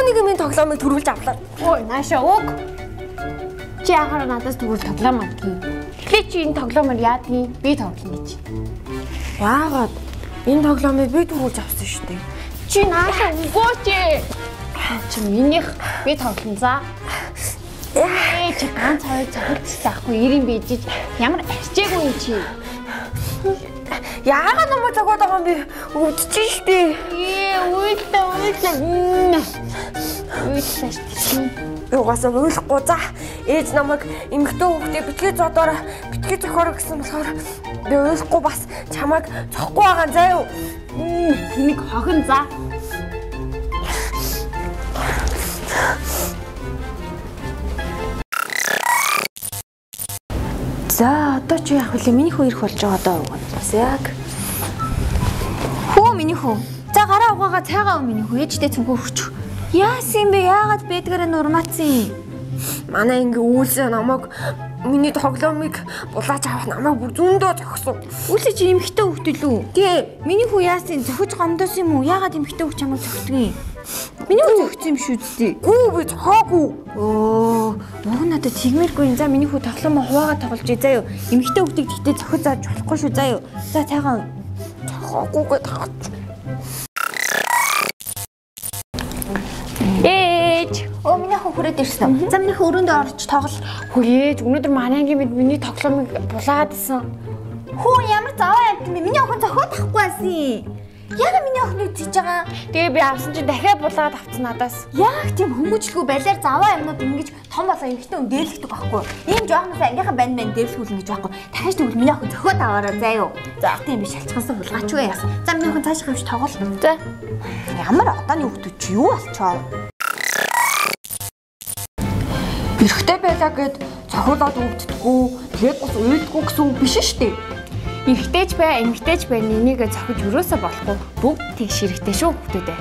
Өөнийг минь тоглоомыг төрүүлж авлаа. Ой, нааша уг. Чи яхаар надаас тэгвэл тоглоом авдгийг. Тэгэхээр чи энэ тоглоомор яадгийг би тоглоно гэж. Яагаад? Энэ тоглоомыг би төрүүлж авсан шүү дээ. Чи нааша үгөөч. Чи минийх би тоглоно за. Ээ чи ганц хоёр цогцолтой ахгүй ирэн бийжиж ямар арчаагүй юм чи. Яагаад намайг зогоод байгаа юм бэ? Үдчихэж штэ. Ээ үйлдэ үйлдэ. Үйлдэ штэ. Угаасаа ойлгохгүй за. Ээж намайг эмэгтэй хүүхдээ битгий зодороо битгий зохиороо гэсэн болохоор би ойлгохгүй бас чамайг зохгүй байгаа заа юу. Тэнийг хохин за. За одоо чи яах вэ? Миний хүү ирэх болж байгаа доо. Бас яг. Хүү миний хүү. За гараа угаага цайгаа өө миний хүү. Ээжтэй цүнхөө өгч. Яасан бэ? Яагаад бэдгээрээ нурмаацсан? Манай ингээ үйлсээ намайг миний тоглоомыг булаач авах намайг бүр зөндөө зогсон. Үлээ чи эмхтэй хөвгт лүү? Тий. Миний хүү яасан? Зөхөж гомдоос юм уу? Яагаад эмхтэй хөвч чамайг зөхтгий? Миний хүү зөхсөн юм шүү дээ. Гүү би цаагүй. Оо, уг надад тэгмээргүй. За миний хүү тоглоом хуваагаа тоглож ий юу. Эмхтэй хөвгтийг тэгтээ зөхөж зааж болохгүй шүү юу. За цайгаа Цаагүйгээ таач. Хүрээд ирсэн. За миний хүү өрөөндөө орж тоглол. Хүрээж өнөөдөр манай ангийн бид миний тоглоомыг булаад исэн. Хүү ямар заваа амт бэ? Миний охин зохиод тахгүй байсан. Яга миний охин үтсэж байгаа. Тэгээ би авсан чинь дахиад булаад авсан надаас. Яг тийм хүмүүжлгүй байлаар заваа юмнууд ингэж том болоо эмхтэн хүн дээрлэхдэг байхгүй. Ийм жоохноос ангийнхан банд банд дээрлэхүүлнэ гэж байхгүй. Дахиж тэгвэл миний охин зохиод аваараа заа юу. За тийм би шалчгансан булгаач вэ яасан. За миний охин цааш хавч тоглол. За. Ямар одооны хүмүүс чи юу болчоо? Байлаа гэд цохиулаад өвддөггүй. Тэгээд бас уйлдгүй гэсэн үг биш шүү дээ. Эрэгтэйч бай, эмэгтэйч бай нэнийг зохиж өрөөсө болохгүй. Бүгд тэг ширэгтэй шүү хүмүүдээ.